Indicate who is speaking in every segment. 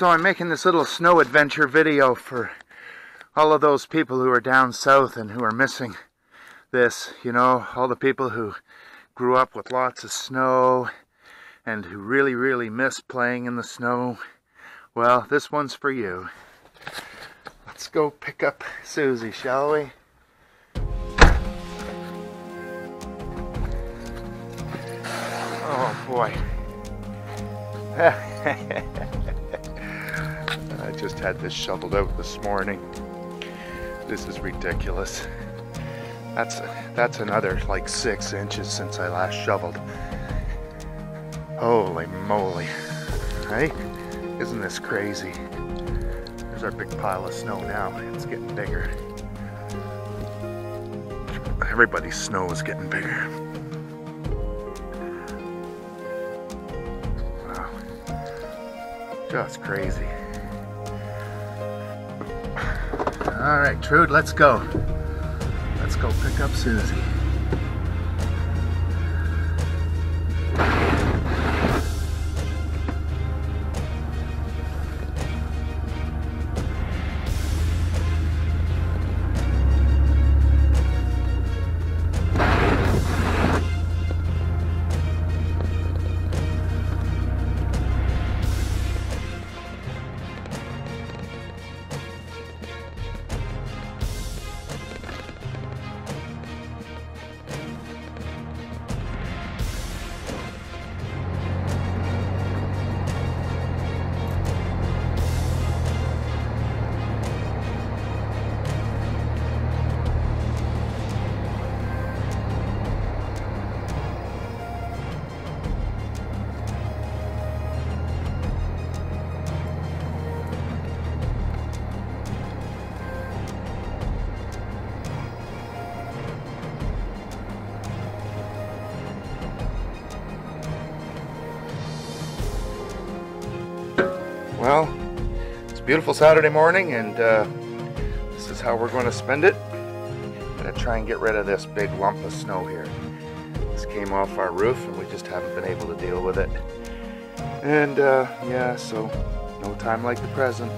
Speaker 1: So I'm making this little snow adventure video for all of those people who are down south and who are missing this. You know, all the people who grew up with lots of snow and who really, really miss playing in the snow. Well, this one's for you. Let's go pick up Susie, shall we? Oh boy. I just had this shoveled out this morning. This is ridiculous. That's that's another like six inches since I last shoveled. Holy moly. Right? Isn't this crazy? There's our big pile of snow now. It's getting bigger. Everybody's snow is getting bigger. Wow. Just crazy. All right, Trude, let's go. Let's go pick up Susie. Beautiful Saturday morning and uh, this is how we're going to spend it. I'm going to try and get rid of this big lump of snow here. This came off our roof and we just haven't been able to deal with it. And uh, yeah, so no time like the present.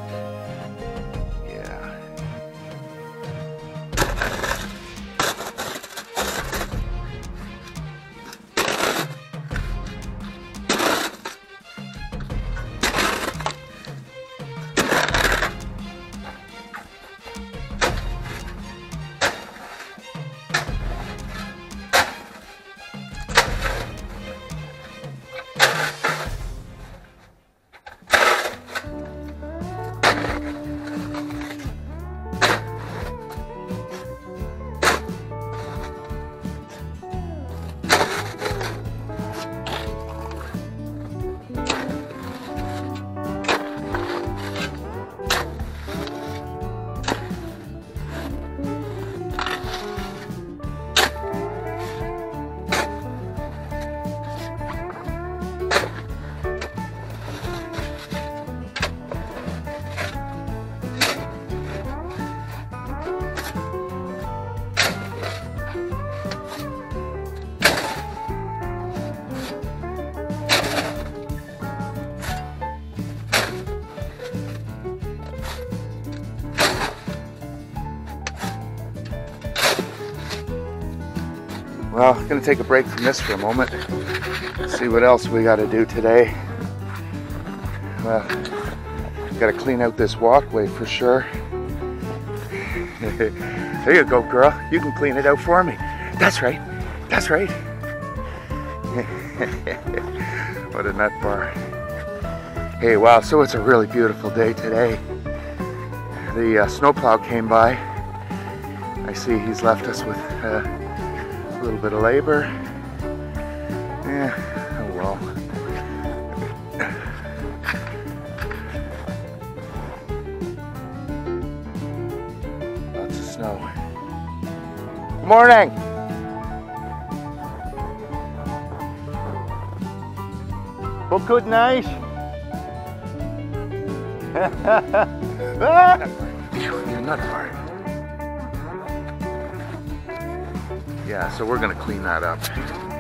Speaker 1: Well, gonna take a break from this for a moment. See what else we gotta do today. Well, gotta clean out this walkway for sure. there you go, girl. You can clean it out for me. That's right. That's right. what a nut bar. Hey, wow, so it's a really beautiful day today. The uh, snowplow came by. I see he's left us with uh, a little bit of labor. Yeah, oh well. Lots of snow. Good morning. Well, good night. ah! Nut Yeah, so we're gonna clean that up.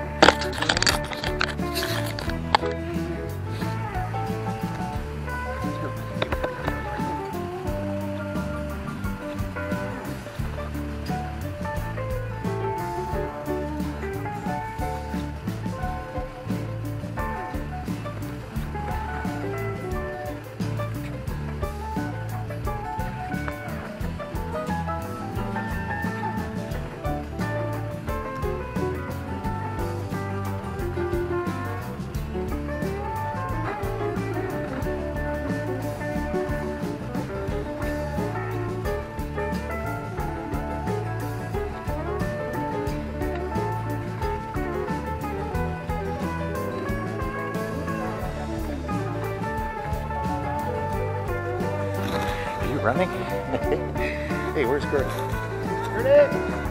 Speaker 1: Running? hey, where's Gert? Gertie!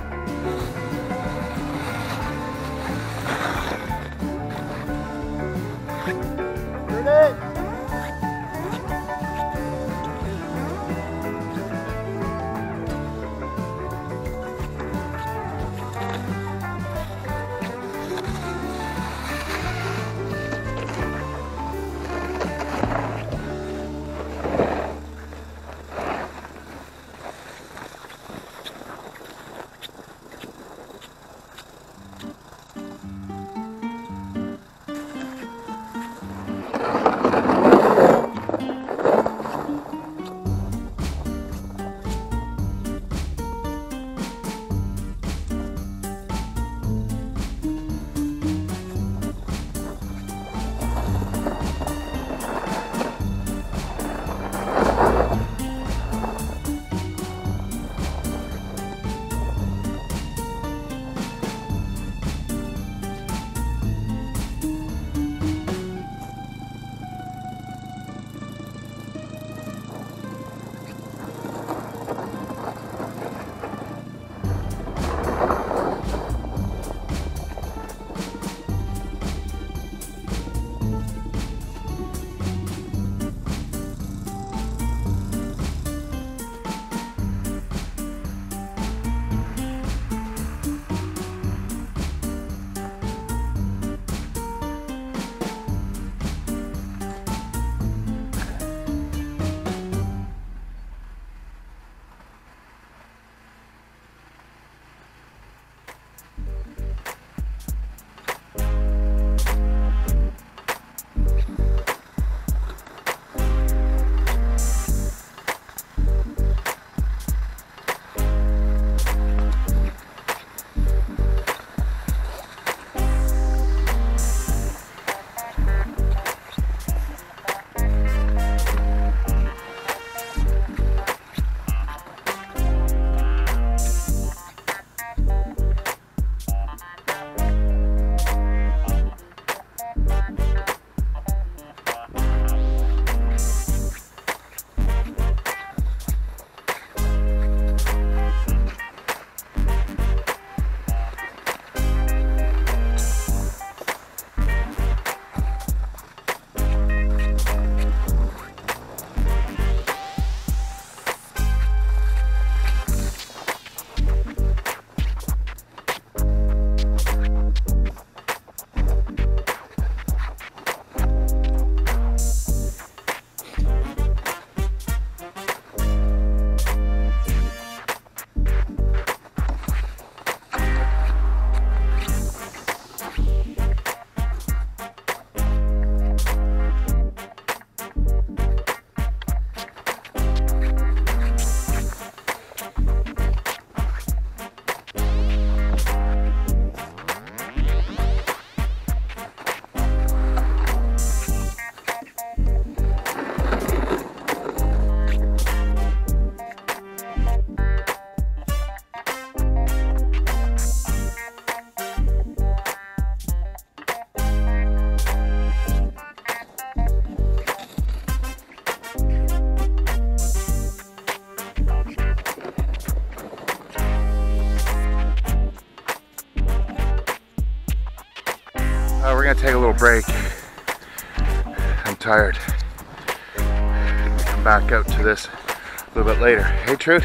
Speaker 1: Later. Hey, Trude?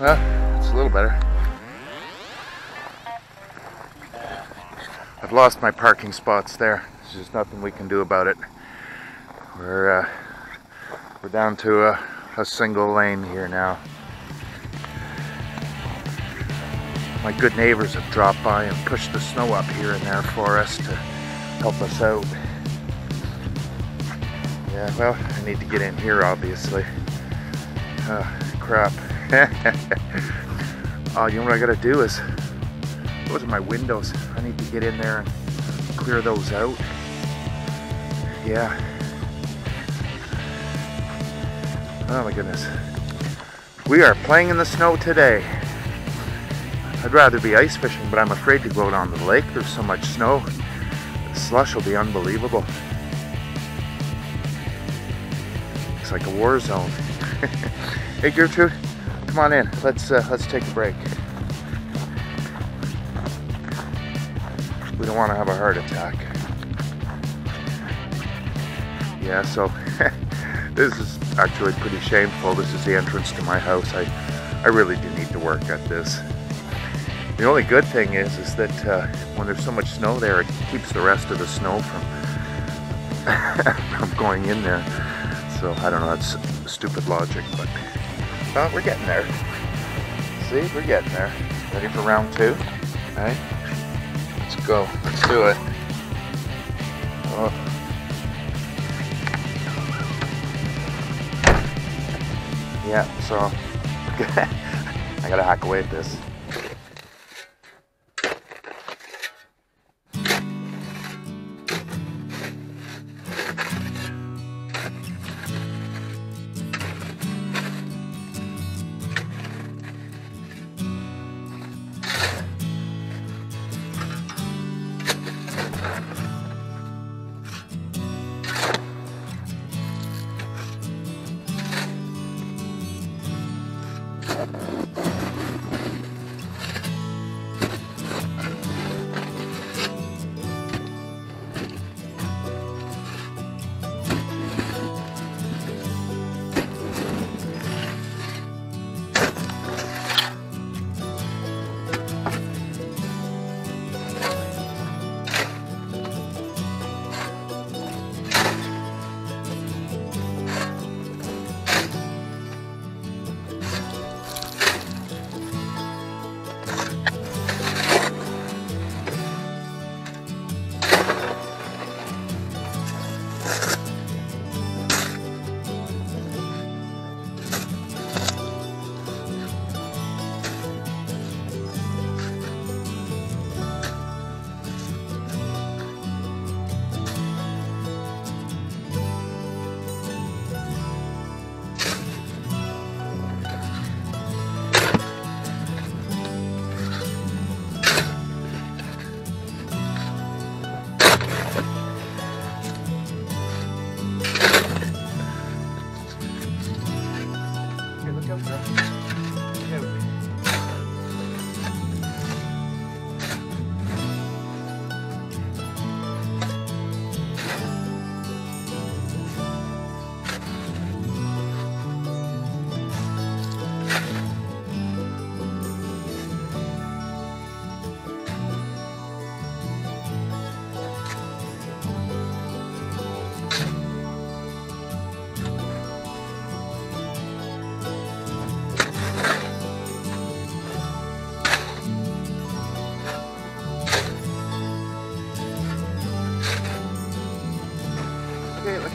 Speaker 1: Well, it's a little better. I've lost my parking spots there. There's just nothing we can do about it. We're uh, we're down to a, a single lane here now. my good neighbors have dropped by and pushed the snow up here and there for us to help us out. Yeah, well, I need to get in here, obviously. Oh, crap. oh, you know what I gotta do is, those are my windows. I need to get in there and clear those out. Yeah. Oh my goodness. We are playing in the snow today. I'd rather be ice fishing, but I'm afraid to go down the lake. There's so much snow. The slush will be unbelievable. It's like a war zone. Hey Gertrude, come on in. Let's uh, let's take a break. We don't want to have a heart attack. Yeah, so this is actually pretty shameful. This is the entrance to my house. I I really do need to work at this. The only good thing is is that uh, when there's so much snow there, it keeps the rest of the snow from from going in there. So I don't know, that's stupid logic, but well, we're getting there. See, we're getting there. Ready for round two? All right, let's go. Let's do it. Oh. Yeah, so I gotta hack away at this.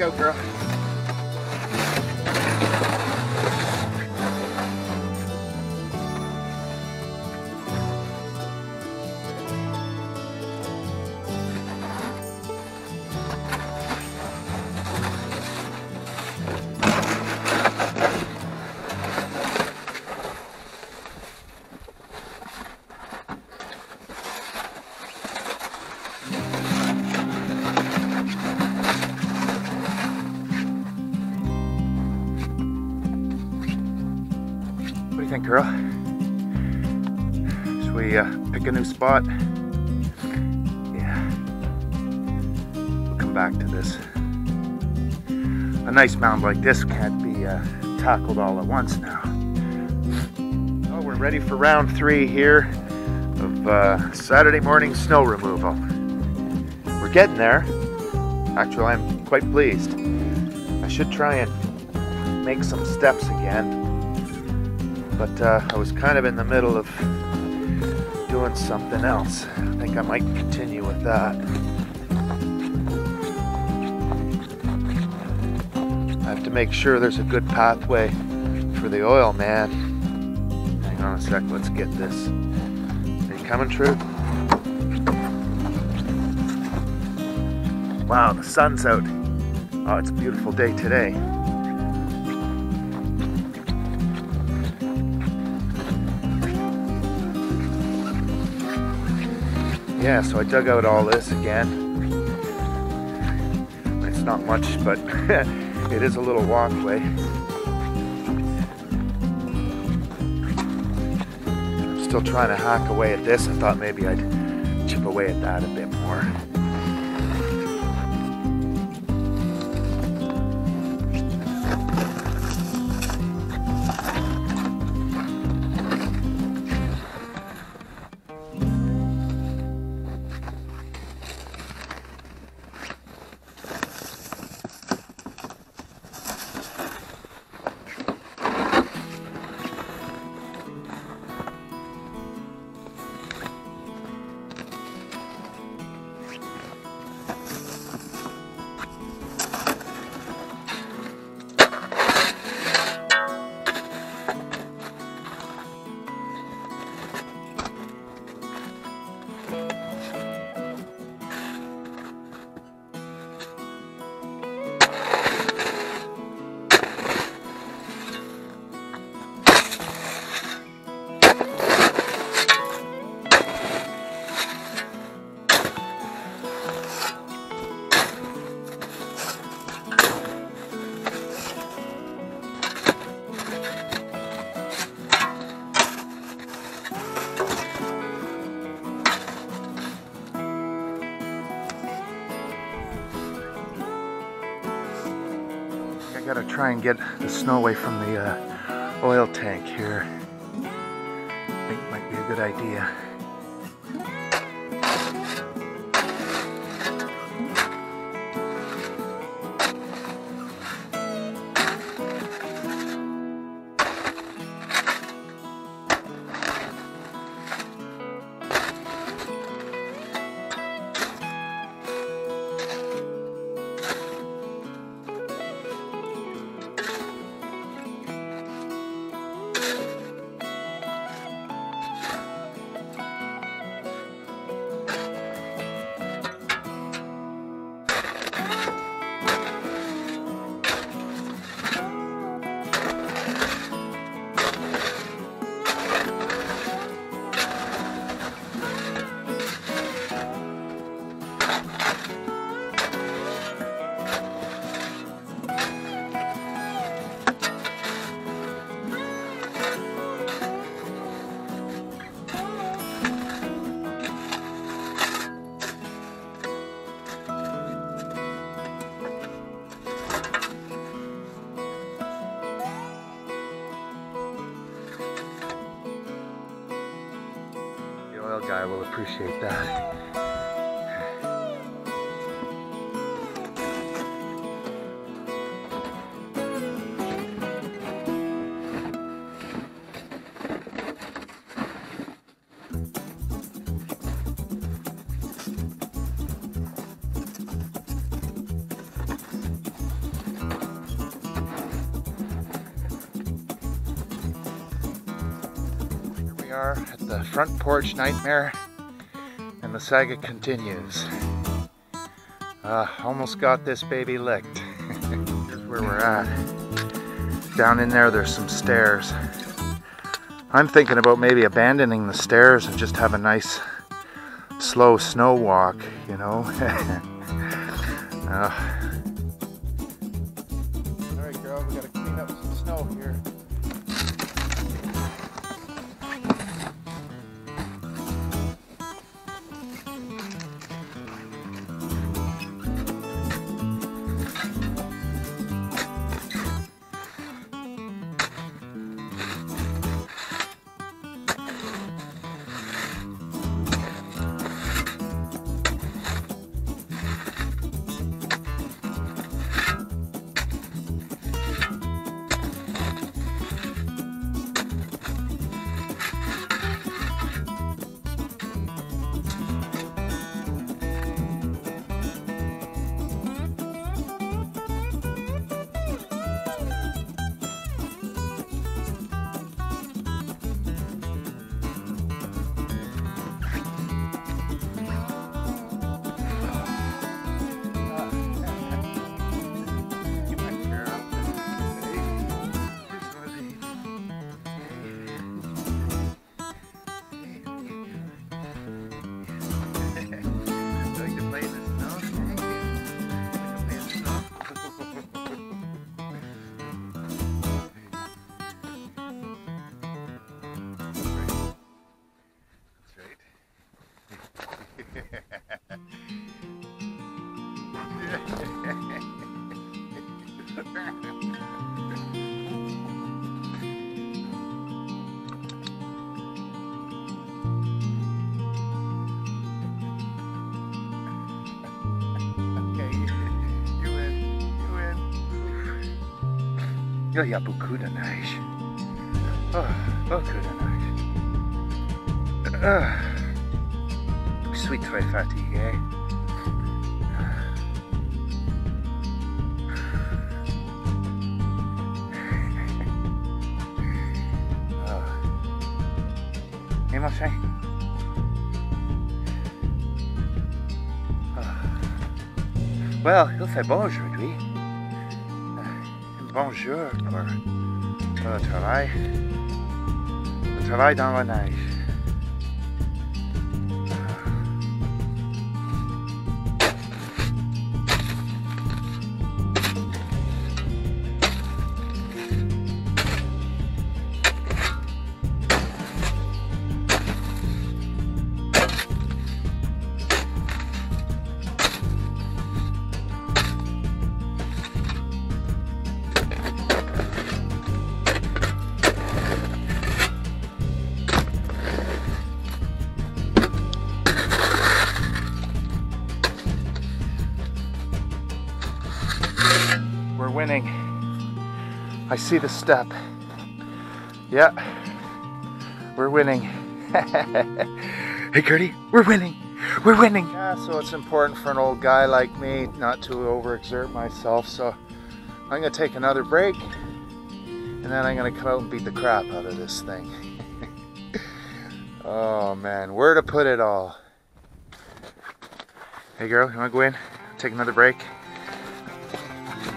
Speaker 1: Out, girl. Pick a new spot? Yeah. We'll come back to this. A nice mound like this can't be uh, tackled all at once now. We're ready for round three here of uh, Saturday morning snow removal. We're getting there. Actually, I'm quite pleased. I should try and make some steps again but uh, I was kind of in the middle of doing something else. I think I might continue with that. I have to make sure there's a good pathway for the oil man. Hang on a sec, let's get this. Are you coming, Trude? Wow, the sun's out. Oh, it's a beautiful day today. yeah, so I dug out all this again. It's not much, but it is a little walkway. I'm still trying to hack away at this. I thought maybe I'd chip away at that a bit more. Try and get the snow away from the uh, oil tank here. I think might be a good idea. Guy will appreciate that. Porch nightmare, and the saga continues. Uh, almost got this baby licked. Here's where we're at. Down in there, there's some stairs. I'm thinking about maybe abandoning the stairs and just have a nice, slow snow walk, you know. uh, Il y a beaucoup de neige. Oh, beaucoup de neige. Ah, je suis très fatigué. Et mon chien? Ah. Well, il fait beau aujourd'hui. Un bon jour pour, pour le travail. Le travail dans la neige. I see the step. Yeah, we're winning. hey, Gertie, we're winning. We're winning. Yeah, so it's important for an old guy like me not to overexert myself. So I'm gonna take another break, and then I'm gonna come out and beat the crap out of this thing. oh man, where to put it all? Hey, girl, you wanna go in? Take another break.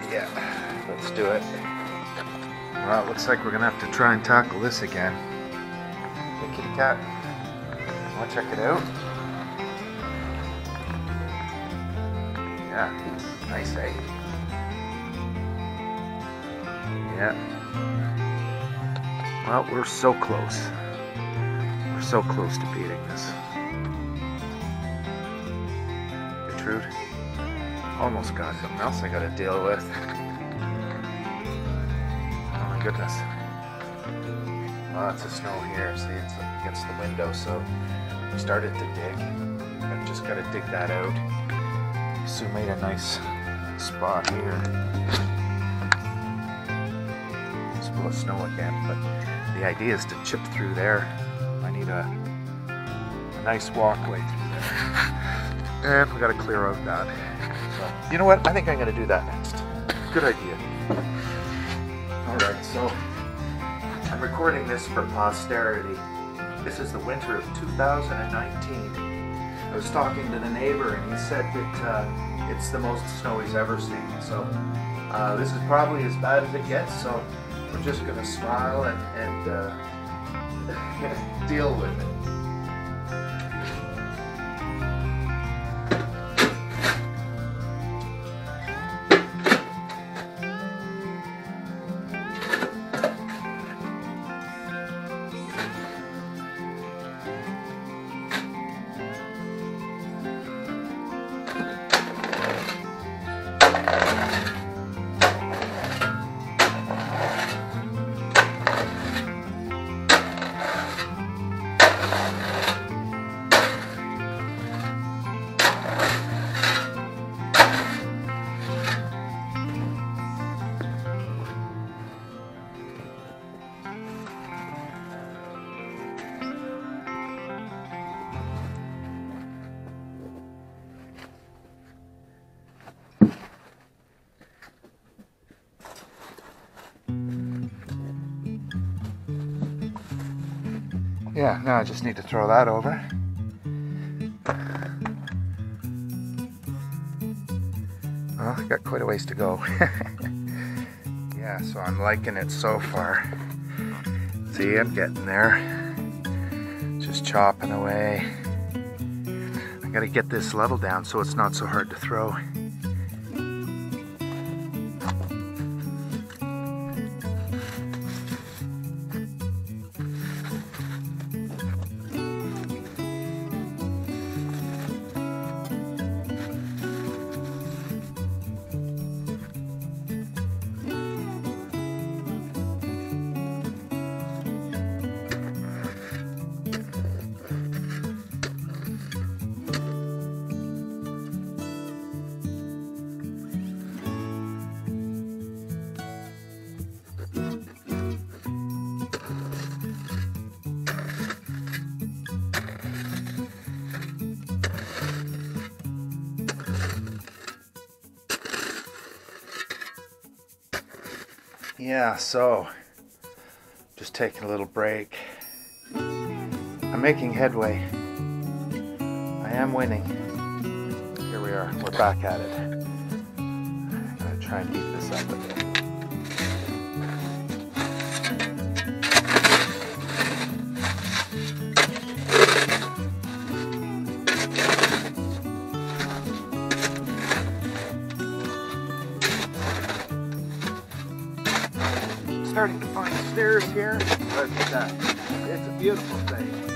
Speaker 1: Yeah, let's do it. Well, it looks like we're gonna have to try and tackle this again. Hey, kitty cat, wanna check it out? Yeah, nice, eh? Yeah. Well, we're so close. We're so close to beating this. Gertrude. Almost got. Something else I gotta deal with. Goodness. Lots of snow here. See, it's against the window, so we started to dig. I've just gotta dig that out. Sue made a nice spot here. It's full of snow again, but the idea is to chip through there. I need a, a nice walkway through there. And we gotta clear out that. You know what? I think I'm gonna do that next. Good idea. So I'm recording this for posterity. This is the winter of 2019. I was talking to the neighbor and he said that uh, it's the most snow he's ever seen. So uh, this is probably as bad as it gets. So we're just gonna smile and, and uh, deal with it. Yeah, now I just need to throw that over. Well, I got quite a ways to go. yeah, so I'm liking it so far. See, I'm getting there. Just chopping away. I gotta get this level down so it's not so hard to throw. Yeah, so just taking a little break. I'm making headway. I am winning. Here we are. We're back at it. I'm gonna try and keep this up a bit. Here, but uh, it's a beautiful thing.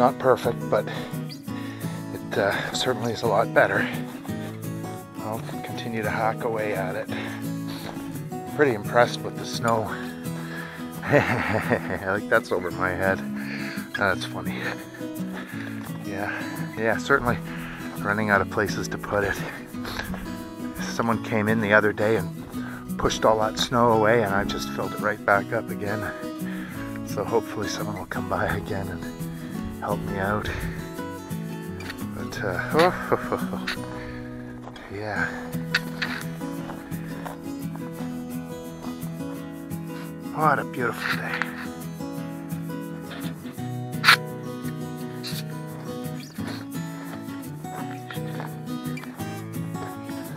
Speaker 1: Not perfect, but it uh, certainly is a lot better. I'll continue to hack away at it. Pretty impressed with the snow. like that's over my head. That's funny. Yeah, yeah, certainly running out of places to put it. Someone came in the other day and pushed all that snow away and I just filled it right back up again. So hopefully someone will come by again and help me out. But, uh, oh, yeah. What a beautiful day.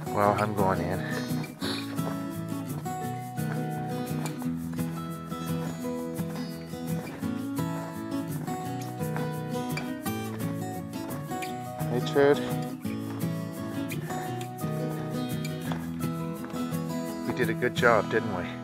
Speaker 1: Well, I'm going in. Trude. We did a good job, didn't we?